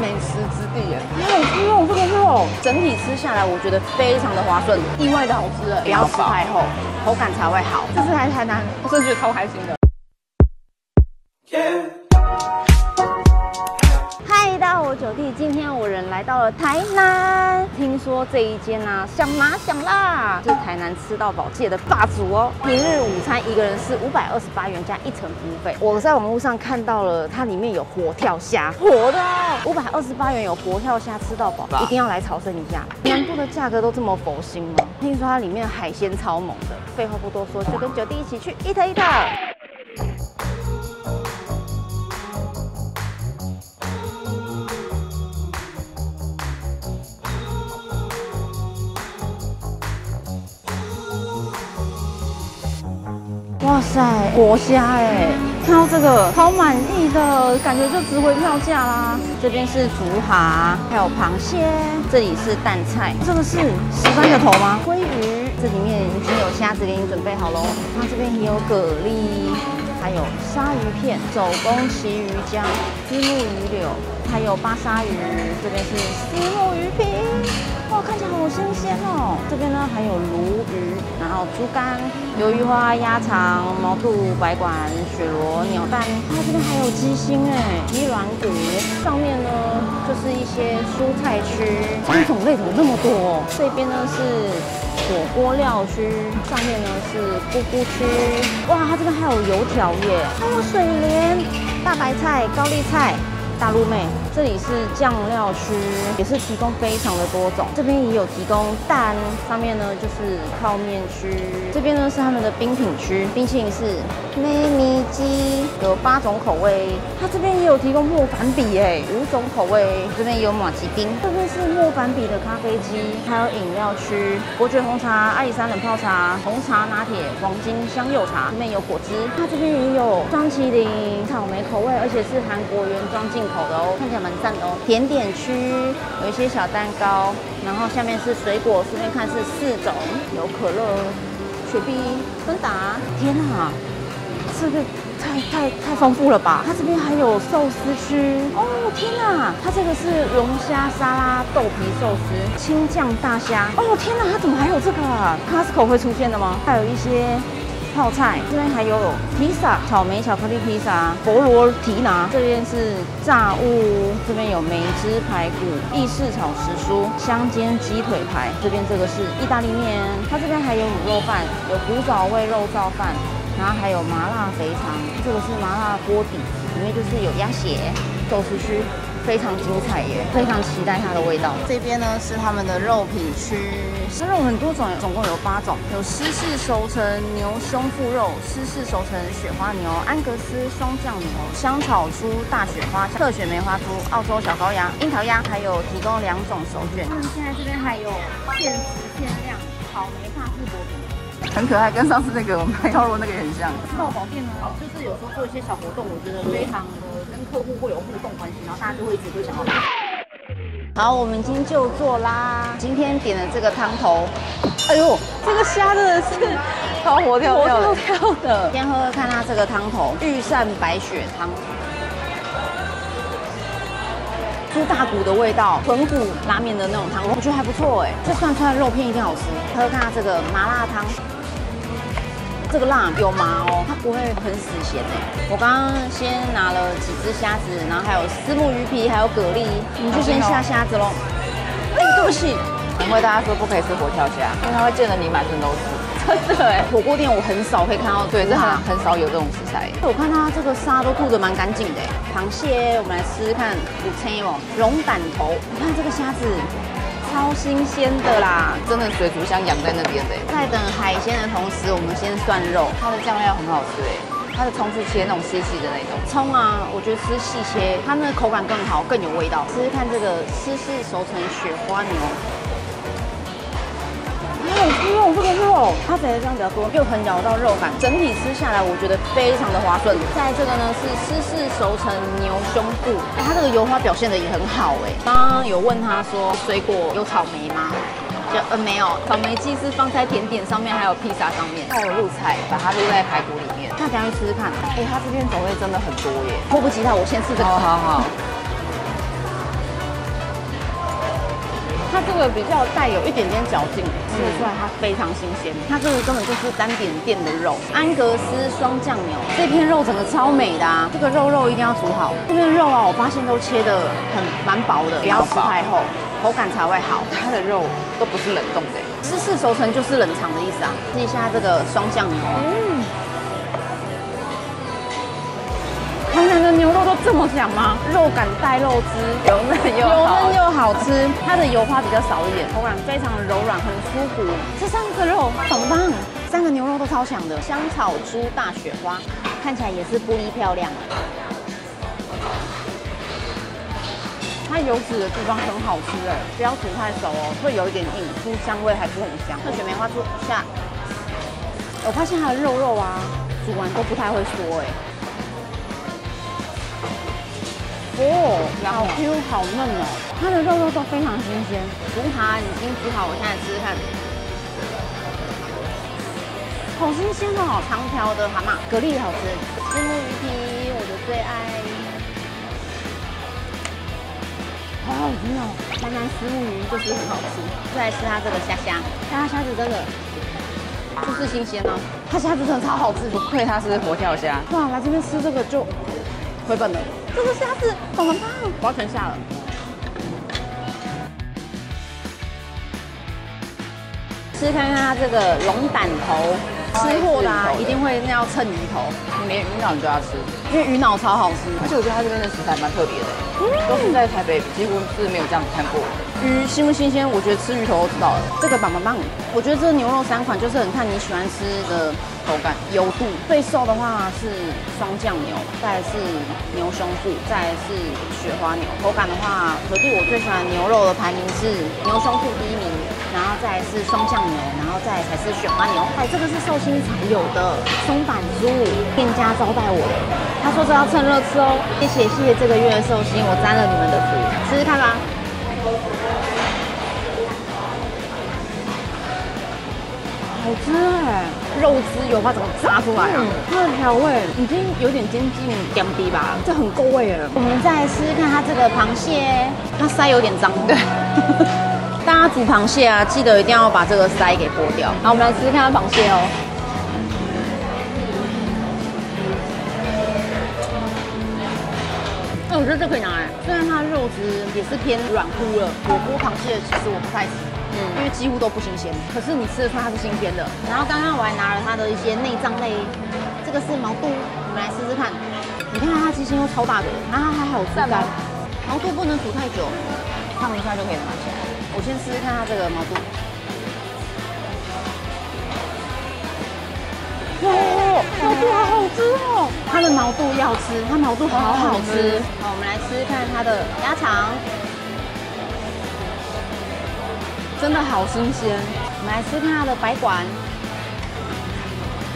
美食之地耶，好吃哦，这个肉整体吃下来，我觉得非常的划算，意外的好吃哎，不要吃太厚，口感才会好。这次来台南，我真的觉得超开心的。弟，今天我人来到了台南，听说这一间呢、想麻想辣，是台南吃到饱界的霸主哦。平日午餐一个人是五百二十八元加一层服务费。我在网络上看到了，它里面有活跳虾，活的哦，五百二十八元有活跳虾吃到饱，一定要来朝圣一下。南部的价格都这么佛心吗？听说它里面海鲜超猛的。废话不多说，就跟九弟一起去一特哇塞，活虾哎！看到这个超满意的感觉，就值回票价啦。这边是竹蛤，还有螃蟹，这里是蛋菜，这个是十三个头吗？鲑鱼，这里面已经有虾子给你准备好喽。它这边也有蛤蜊，还有鲨鱼片、手工旗鱼浆、丝木鱼柳，还有巴沙鱼，这边是丝木鱼皮。哇，看起来好新鲜哦！这边呢还有鲈鱼，然后猪肝、鱿鱼花、鸭肠、毛肚、白管、雪螺、鸟蛋，它这边还有鸡心哎，鸡软骨。上面呢就是一些蔬菜区，这种类怎么那么多、哦？这边呢是火锅料区，上面呢是咕咕区。哇，它这边还有油条耶，还有水莲、大白菜、高丽菜。大陆妹，这里是酱料区，也是提供非常的多种。这边也有提供蛋，上面呢就是泡面区，这边呢是他们的冰品区，冰淇淋是妹咪鸡，有八种口味。它这边也有提供莫凡比哎，五种口味。这边也有马吉冰，这边是莫凡比的咖啡机，还有饮料区，伯爵红茶、阿里山冷泡茶、红茶拿铁、黄金香柚茶，这边有果汁。它这边也有双麒麟草莓口味，而且是韩国原装进口的哦，看起来蛮赞的哦。甜点区有一些小蛋糕，然后下面是水果，这边看是四种，有可乐、雪碧、芬达。天哪，这个太太太丰富了吧！它这边还有寿司区哦，天哪，它这个是龙虾沙拉豆皮寿司，青酱大虾。哦天哪，它怎么还有这个？Costco 会出现的吗？还有一些。泡菜，这边还有披萨，草莓巧克力披萨，佛罗提拿，这边是炸物，这边有梅汁排骨，意式炒时蔬，香煎鸡腿排，这边这个是意大利面，它这边还有卤肉饭，有古早味肉燥饭，然后还有麻辣肥肠，这个是麻辣锅底，里面就是有鸭血，寿司区。非常精彩耶，非常期待它的味道。这边呢是他们的肉品区，肉很多种，总共有八种，有湿式熟成牛胸腹肉、湿式熟成雪花牛、安格斯双酱牛、香草猪、大雪花、特选梅花猪、澳洲小羔羊、樱桃鸭，还有提供两种手卷。他们现在这边还有限时限量草莓很可爱，跟上次那个我们拍烤肉那个也很像。到宝店呢，就是有时候做一些小活动，我觉得非常的跟客户会有互动关系，然后大家就会一直会想要买。好，我们已经就座啦。今天点的这个汤头，哎呦，这个虾真的是超活跳跳的。跳跳的。先喝喝看它这个汤头，御膳白雪汤。猪大骨的味道，豚骨拉面的那种汤，我觉得还不错哎。这涮出来的肉片一定好吃。喝喝看它这个麻辣汤，这个辣有麻哦，它不会很死咸哎。我刚刚先拿了几只虾子，然后还有丝木鱼皮，还有蛤蜊，你就先下虾子喽。哎，对不起，难怪大家说不可以吃活跳虾，因为它会溅得你满身都是。真的哎，火锅店我很少会看到，对，这很辣很少有这种食材。我看它这个沙都吐得蛮干净的哎。螃蟹，我们来试试看五千哦，龙胆头，你看这个虾子超新鲜的啦。真的水族箱养在那边的，在等海鲜的同时，我们先涮肉。它的酱料很好吃哎，它的葱是切那种细细的那种。葱啊，我觉得吃细切，它那个口感更好，更有味道。试试看这个湿式熟成雪花牛。好好吃哦，这个肉，它肥的量比较多，又很咬到肉感，整体吃下来我觉得非常的划算。再这个呢是湿式熟成牛胸部，哎，它这个油花表现的也很好哎。刚刚有问他说水果有草莓吗？就呃没有，草莓季是放在甜点上面，还有披萨上面。它有入菜，把它入在排骨里面。那等一下去吃吃看。哎，它这边种类真的很多耶。迫不及待，我先试这个。好好好。个比较带有一点点嚼劲，吃得出来它非常新鲜。它这个根本就是单点店的肉，安格斯双酱牛，这片肉整个超美的啊！这个肉肉一定要煮好，这边肉啊，我发现都切的很蛮薄的，不要吃太厚，口感才会好。它的肉都不是冷冻的，芝士熟成就是冷藏的意思啊。试一下这个双酱牛，嗯，的牛肉都这么香吗？肉感带肉汁，油嫩又油好嫩又好吃，它的油花比较少一点，口感非常的柔软，很舒服。这三个肉很棒，三个牛肉都超强的。香草猪大雪花，看起来也是不一漂亮。它油脂的地方很好吃哎，不要煮太熟哦，会有一点硬，猪香味还是很香。那雪梅花猪下，我发现它的肉肉啊，煮完都不太会缩哎。哦，好 Q 好嫩哦，它的肉肉都非常新鲜。竹蛤已经煮好，我现在吃吃看。好新鲜哦，长条的蛤蟆，蛤蜊也好吃。石目鱼皮，我的最爱。好好吃哦，台南石目鱼就是很好吃。再来吃它这个虾虾，它虾子真的就是新鲜哦，它虾子真的超好吃。不愧它是活跳虾，哇，来这边吃这个就回本了。这个虾子怎么办？我要全下了。吃看看它这个龙胆头，吃货啦啊一定会要蹭鱼头，连鱼脑你都要吃，因为鱼脑超好吃。而且我觉得它这边的食材蛮特别的，都是在台北几乎是没有这样子看过。鱼新不新鲜？我觉得吃鱼头都知道了。这个棒棒棒，我觉得这牛肉三款就是很看你喜欢吃的口感、油度。最瘦的话是双酱牛，再来是牛。胸腹，再来是雪花牛。口感的话，可弟我最喜欢牛。肉的排名是牛。胸腹第一名，然后再来是双酱牛，然后再来才是雪花牛。哎，这个是寿星才有的松板猪，店家招待我的，他说这要趁热吃哦。谢谢谢谢这个月的寿星，我沾了你们的福，吃吃看吧。好吃哎，肉汁油花整个炸出来啊！它的调味已经有点接近干逼吧，这很够味了。我们再来吃吃看它这个螃蟹，它腮有点脏，对。大家煮螃蟹啊，记得一定要把这个鳃给剥掉。好，我们来吃吃看它螃蟹哦。哎，我觉得这可以拿来，虽然它的肉质也是偏软乎了。火锅螃蟹其实我不太吃，嗯，因为几乎都不新鲜。可是你吃得出来它是新鲜的。然后刚刚我还拿了它的一些内脏类，这个是毛肚，我们来试试看。你看它鸡心又超大的，然后它还有质感。毛肚不能煮太久，烫一下就可以拿起来。我先试试看它这个毛肚。哇，毛肚好好吃哦！它的毛肚要吃，它毛肚好好吃。好，我们来吃吃看它的鸭肠，真的好新鲜。我们来吃看它的白管，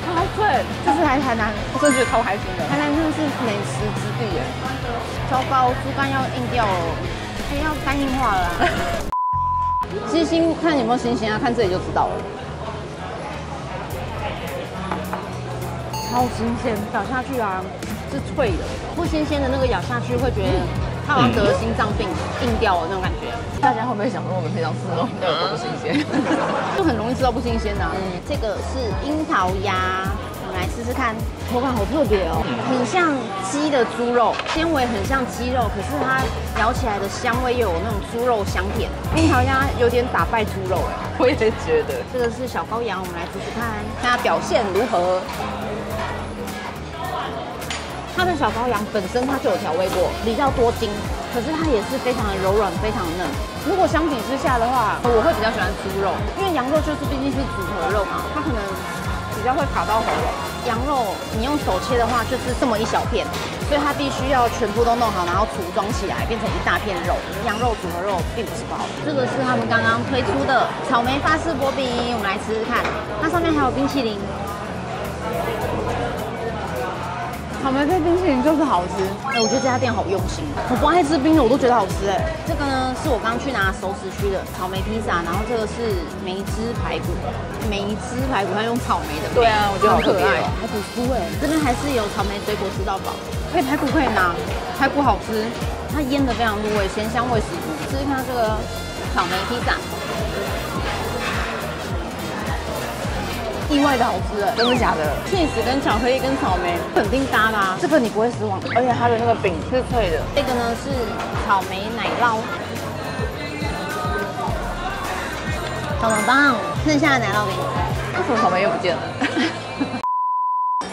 好脆，这是来台南，我真的觉得超开心的。台南真的是美食之地耶！糟糕，猪肝要硬掉了，哎，要肝硬化了啦。鸡心看有没有新鲜啊？看这里就知道了。超新鲜，咬下去啊是脆的，不新鲜的那个咬下去会觉得它好像得了心脏病，硬掉了那种感觉。大家会不会想说我们平常吃的东西都不新鲜？就很容易吃到不新鲜的、啊。嗯，这个是樱桃鸭，我们来试试看，口感好特别哦，很像鸡的猪肉，纤维很像鸡肉，可是它咬起来的香味又有那种猪肉香甜。樱桃鸭有点打败猪肉哎，我也觉得。这个是小羔羊，我们来试试看，看它表现如何。它的小羔羊本身它就有调味过，比较多筋，可是它也是非常的柔软，非常嫩。如果相比之下的话，我会比较喜欢猪肉，因为羊肉就是毕竟是组合肉嘛，它可能比较会卡到喉咙。羊肉你用手切的话就是这么一小片，所以它必须要全部都弄好，然后组装起来变成一大片肉。羊肉组合肉并不是不好。这个是他们刚刚推出的草莓法式薄饼，我们来吃吃看，它上面还有冰淇淋。草莓配冰淇淋就是好吃，哎，我觉得这家店好用心。我不爱吃冰的，我都觉得好吃哎。这个呢是我刚刚去拿熟食区的草莓披萨，然后这个是梅汁排骨，梅汁排骨它用草莓的，对啊，我觉得好可爱，排骨酥哎。这边还是有草莓水果吃到饱，哎，排骨可以拿，排骨好吃。它腌的非常入味，咸香味十足。试试看这个草莓披萨，意外的好吃哎，真的假的？cheese 跟巧克力跟草莓肯定搭啦，这个你不会失望。而且它的那个饼是脆的，这个呢是草莓奶酪，棒棒棒，剩下的奶酪给你。为什么草莓又不见了？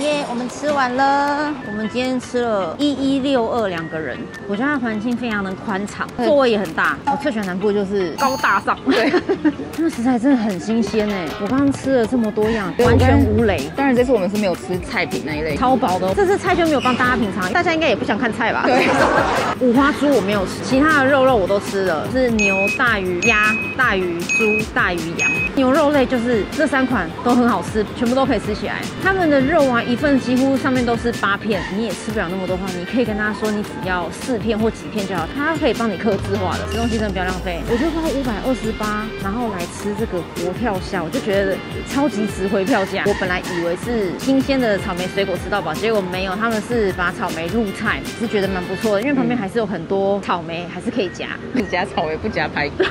耶我们吃完了。我们今天吃了一一六二两个人，我觉得它环境非常的宽敞，座位也很大。我最喜欢南部就是高大上，对，那食材真的很新鲜哎。我刚刚吃了这么多样，完全无雷。当然这次我们是没有吃菜品那一类，超薄的，这次菜就没有帮大家品尝，大家应该也不想看菜吧？对，五花猪我没有吃，其他的肉肉我都吃了，是牛、大鱼、鸭、大鱼、猪、大鱼、羊。牛肉类就是这三款都很好吃，全部都可以吃起来。他们的肉啊，一份几乎上面都是八片，你也吃不了那么多话，你可以跟他说你只要四片或几片就好，他可以帮你克制化的，吃东西真的不要浪费。我就花五百二十八，然后来吃这个活跳虾，我就觉得超级值回票价。我本来以为是新鲜的草莓水果吃到饱，结果没有，他们是把草莓入菜，是觉得蛮不错的，因为旁边还是有很多草莓，还是可以夹。只夹草莓不夹排骨。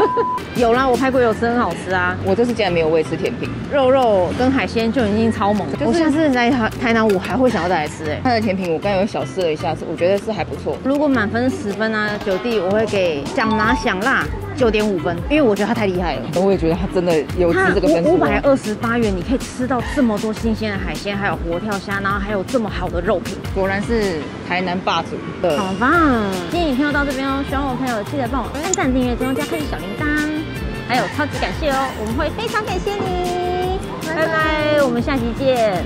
有啦，我排骨有吃，很好吃啊。我这次竟然没有喂吃甜品，肉肉跟海鲜就已经超猛，就是我下次来台台南，我还会想要再来吃哎、它的甜品我刚有小试了一下，是我觉得是还不错。如果满分十分啊，九弟我会给想拿想辣九点五分，因为我觉得它太厉害了。我也觉得它真的有它值这个分数五百二十八元，你可以吃到这么多新鲜的海鲜，还有活跳虾，然后还有这么好的肉品，果然是台南霸主的。好棒！今天影片就到这边哦，喜欢我的朋友记得帮我按赞、订阅、追踪加开启小铃铛，还有超级感谢哦我们会非常感谢你拜拜我们下期见